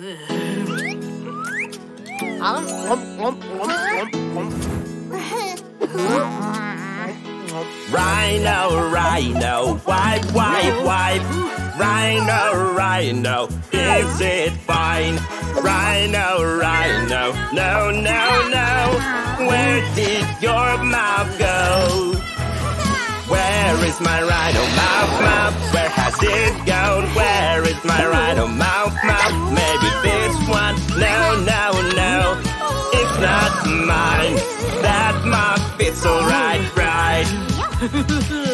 Rhino, rhino, wipe, wipe, wipe. Rhino, rhino, is it fine? Rhino, rhino, no, no, no. Where did your mouth go? Where is my rhino mouth, mouth? Where has it gone? Where is my rhino mouth, mouth? Maybe this one? No, no, no. It's not mine. That mouth fits alright, right? Koala,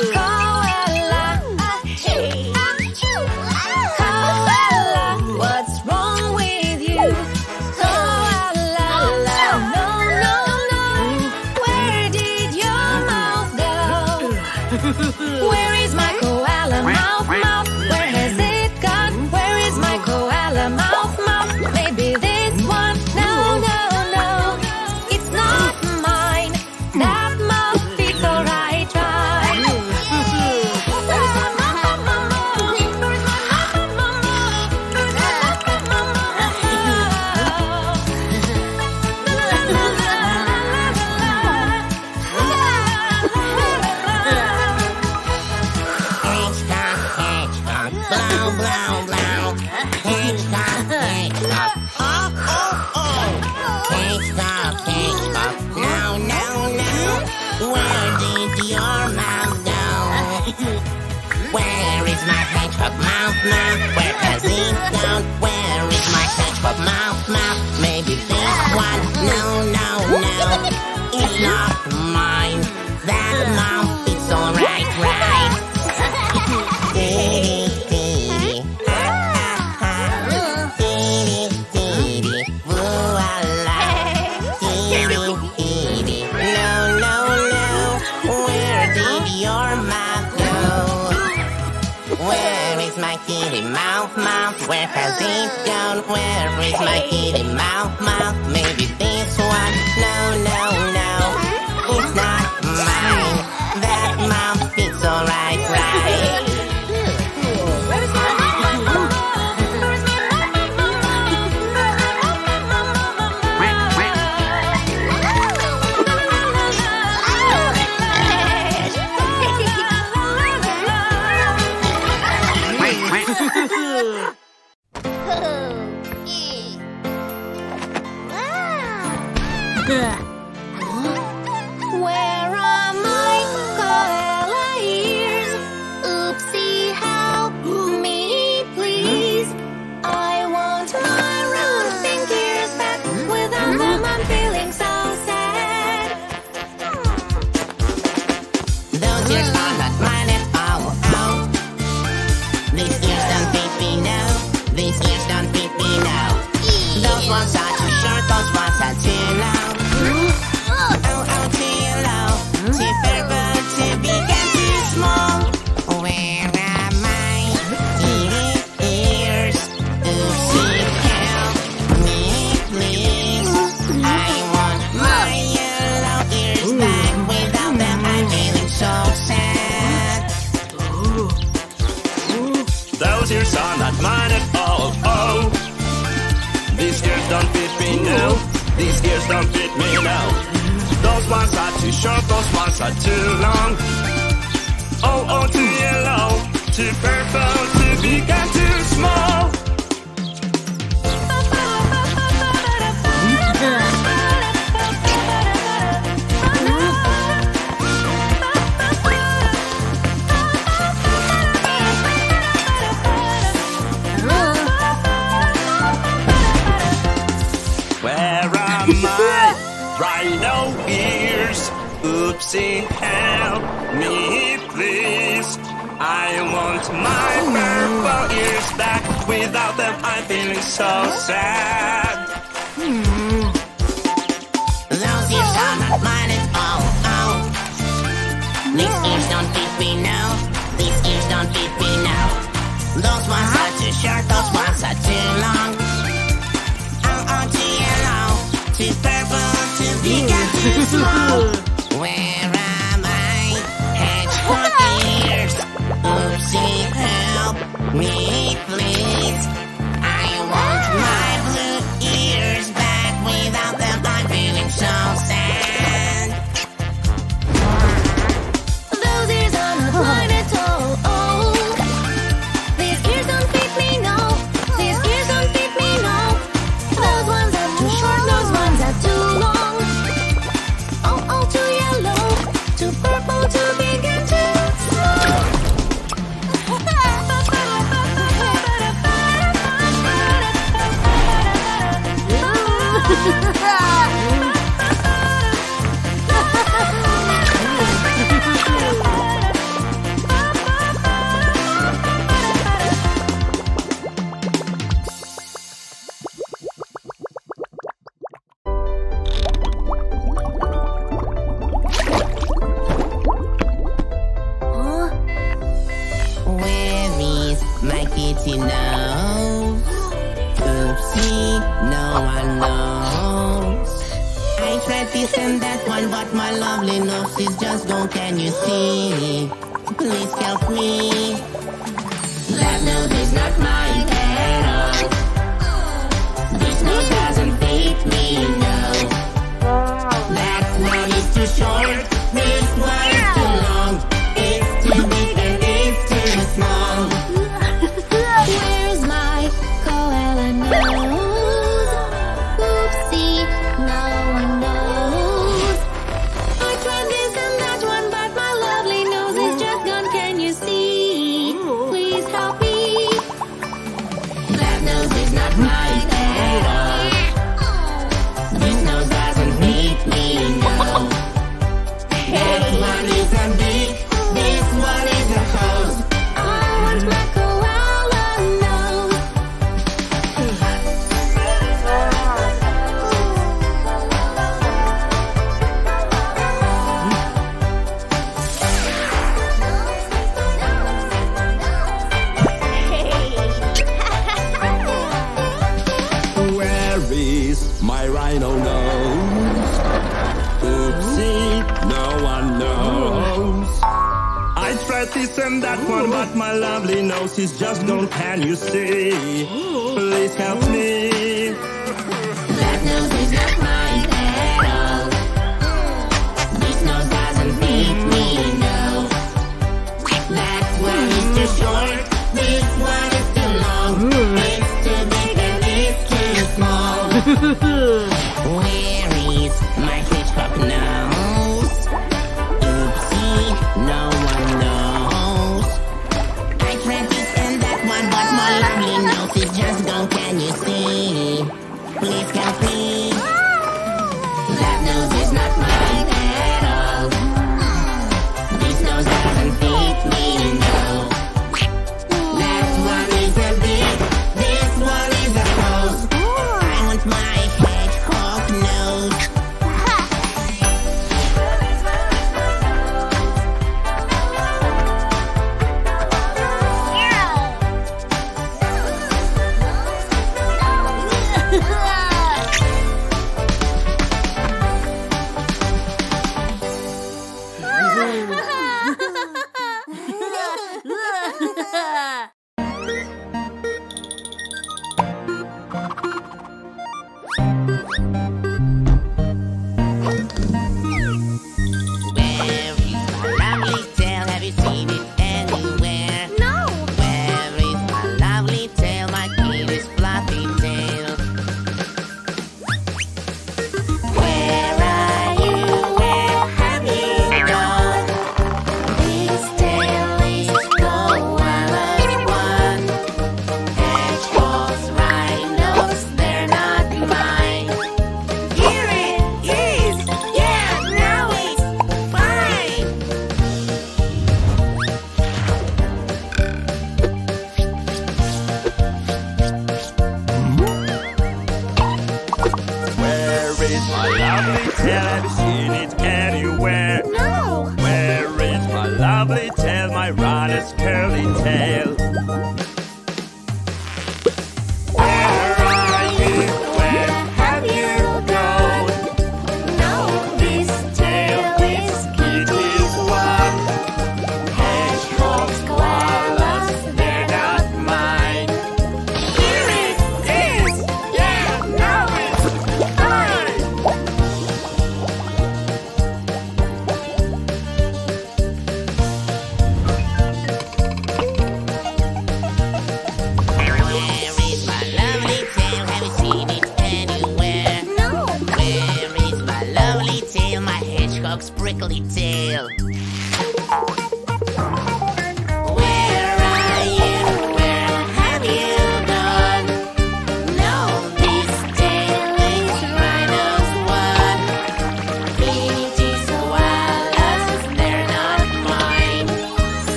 Those too long. Oh, oh, too yellow, too purple, too and Oopsie, help me, please. I want my purple ears back. Without them, I'm feeling so sad. Those ears are not mine at all. Oh. These ears don't fit me now. These ears don't fit me now. Those ones are too short. Those ones are too long. Oh, oh, too yellow, too purple, too big and too small. Where am I? hedgehog ears? Oopsie, help me, please. I want my blue ears back without them. I'm feeling so sad. like my loveliness is just gone, can you see? Please help me.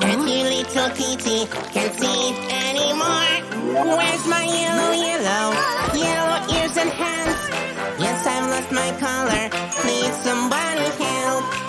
That little kitty, can't see anymore. Where's my yellow, yellow, yellow ears and hands? Yes, I've lost my color. Please, somebody help.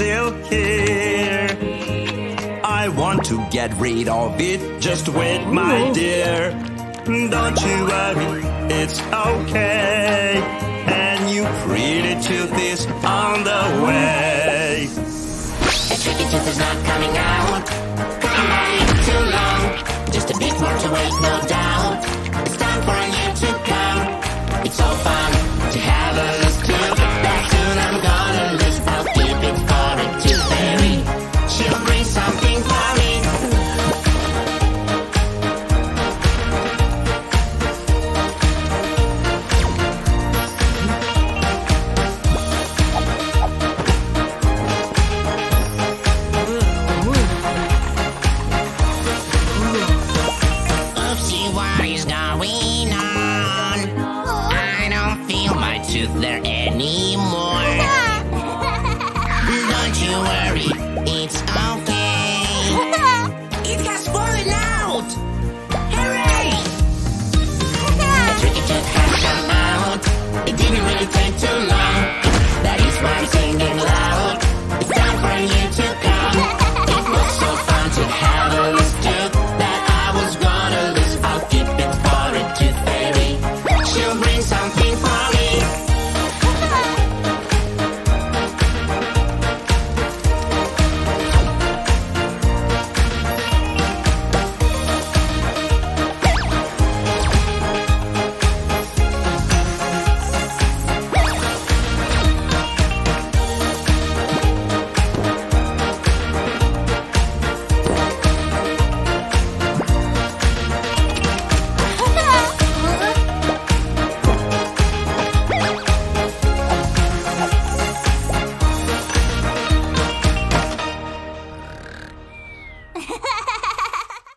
Still here. I want to get rid of it. Just wait, my dear. Don't you worry, it's okay. And you pretty tooth is on the way. A tricky tooth is not coming out. Come by too long. Just a bit more to wait, no doubt. tooth there anymore. Don't you worry, it's okay. it has fallen out! Hooray! the tricky tooth has come out. It didn't really